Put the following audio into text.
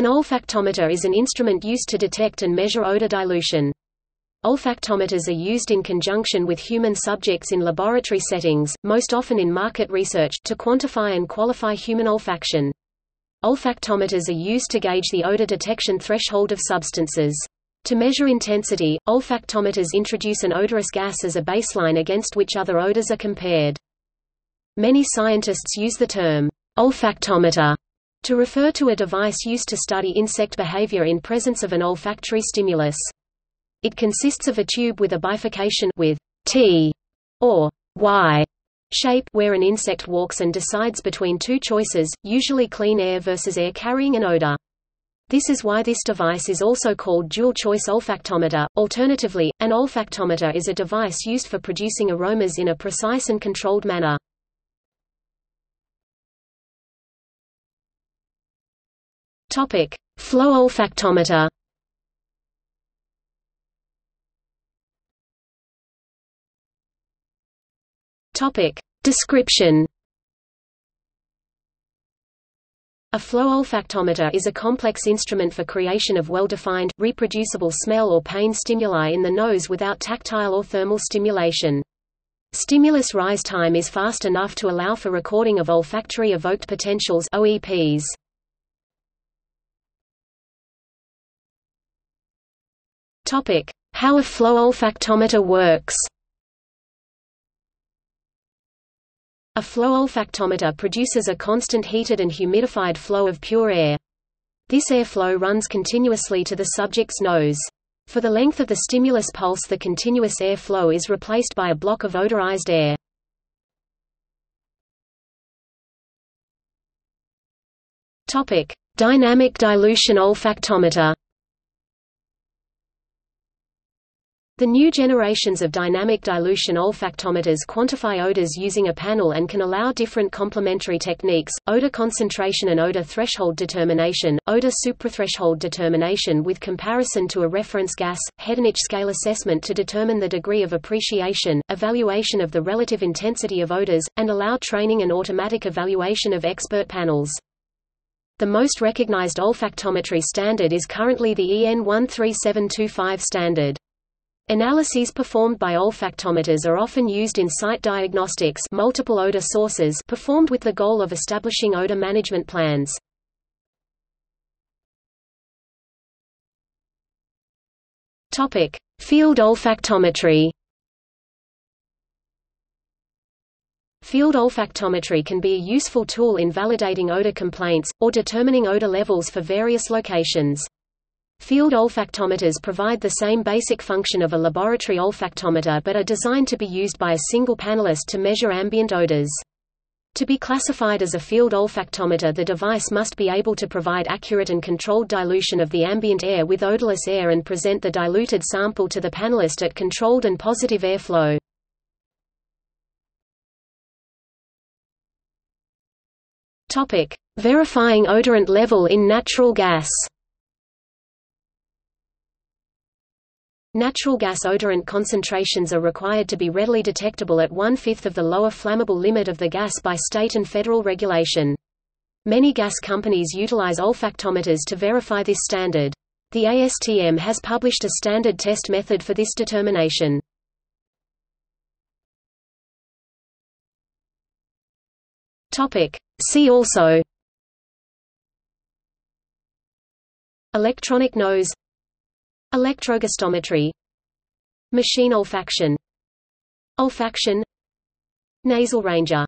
An olfactometer is an instrument used to detect and measure odor dilution. Olfactometers are used in conjunction with human subjects in laboratory settings, most often in market research, to quantify and qualify human olfaction. Olfactometers are used to gauge the odor detection threshold of substances. To measure intensity, olfactometers introduce an odorous gas as a baseline against which other odors are compared. Many scientists use the term olfactometer to refer to a device used to study insect behavior in presence of an olfactory stimulus. It consists of a tube with a bifurcation with T or Y shape where an insect walks and decides between two choices, usually clean air versus air carrying an odor. This is why this device is also called dual-choice olfactometer. Alternatively, an olfactometer is a device used for producing aromas in a precise and controlled manner. Topic: Flow olfactometer. Topic: Description. A flow olfactometer is a complex instrument for creation of well-defined, reproducible smell or pain stimuli in the nose without tactile or thermal stimulation. Stimulus rise time is fast enough to allow for recording of olfactory evoked potentials OEPs. Topic: How a flow olfactometer works. A flow olfactometer produces a constant heated and humidified flow of pure air. This airflow runs continuously to the subject's nose. For the length of the stimulus pulse the continuous air flow is replaced by a block of odorized air. Dynamic dilution olfactometer. The new generations of dynamic dilution olfactometers quantify odors using a panel and can allow different complementary techniques, odor concentration and odor threshold determination, odor suprathreshold determination with comparison to a reference gas, hedonic scale assessment to determine the degree of appreciation, evaluation of the relative intensity of odors, and allow training and automatic evaluation of expert panels. The most recognized olfactometry standard is currently the EN 13725 standard. Analyses performed by olfactometers are often used in site diagnostics multiple odor sources performed with the goal of establishing odor management plans. Field olfactometry. Field olfactometry can be a useful tool in validating odor complaints, or determining odor levels for various locations. Field olfactometers provide the same basic function of a laboratory olfactometer but are designed to be used by a single panelist to measure ambient odors. To be classified as a field olfactometer the device must be able to provide accurate and controlled dilution of the ambient air with odorless air and present the diluted sample to the panelist at controlled and positive airflow. Verifying odorant level in natural gas. Natural gas odorant concentrations are required to be readily detectable at one-fifth of the lower flammable limit of the gas by state and federal regulation. Many gas companies utilize olfactometers to verify this standard. The ASTM has published a standard test method for this determination. See also Electronic nose Electrogastometry. Machine olfaction. Olfaction. Nasal ranger